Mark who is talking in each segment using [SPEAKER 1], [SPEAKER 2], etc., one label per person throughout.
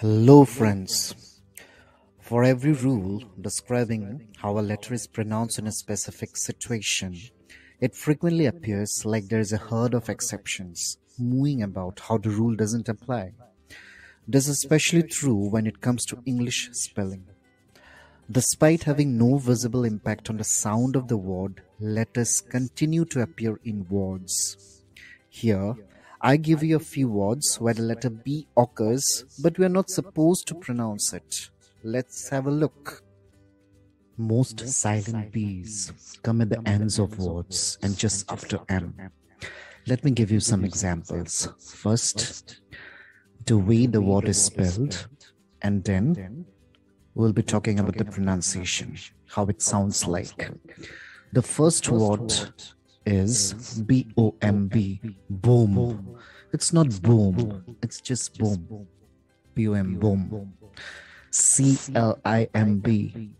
[SPEAKER 1] Hello, friends. For every rule describing how a letter is pronounced in a specific situation, it frequently appears like there is a herd of exceptions mooing about how the rule doesn't apply. This is especially true when it comes to English spelling. Despite having no visible impact on the sound of the word, letters continue to appear in words. Here, I give you a few words where the letter B occurs, but we are not supposed to pronounce it. Let's have a look. Most silent B's come at the ends of words and just after M. Let me give you some examples. First, the way the word is spelled, and then we'll be talking about the pronunciation, how it sounds like. The first word is B O M B, boom. It's not boom, it's just boom. B O M, boom. C L I M B,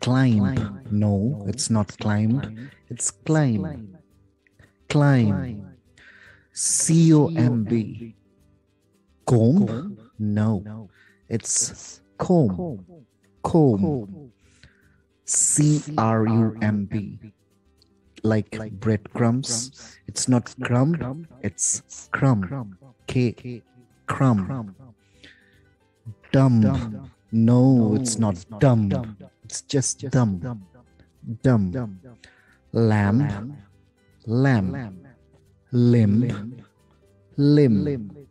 [SPEAKER 1] climb. No, it's not climb, it's climb. Climb. C O M B, comb. No, it's comb. Comb. C R U M B, like breadcrumbs. It's not crumb, it's crumb. K, crumb. crumb. Dumb. No, it's not dumb. It's just dumb. Dumb. Lamb, lamb. Limb, limb. limb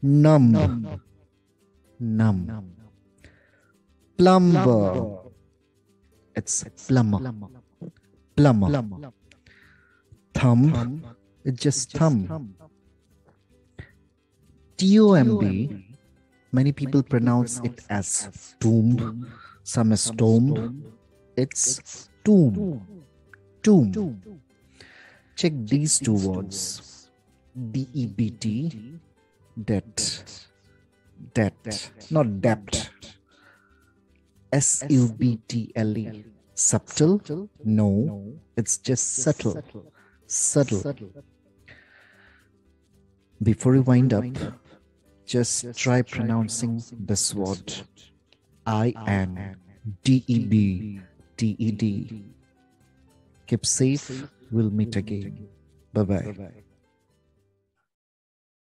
[SPEAKER 1] Numb, numb. numb Plumber. It's plumber plumber. Thumb, it's just thumb. T-O-M-B, many people pronounce it as tomb, some as tomb. It's tomb, tomb. Check these two words. D-E-B-T, debt, debt, not debt. S-U-B-T-L-E, subtle? No, it's just subtle. Subtle. Before you wind up, just try pronouncing this word I am I N D E B T E D. Keep safe. We'll meet again. Bye bye.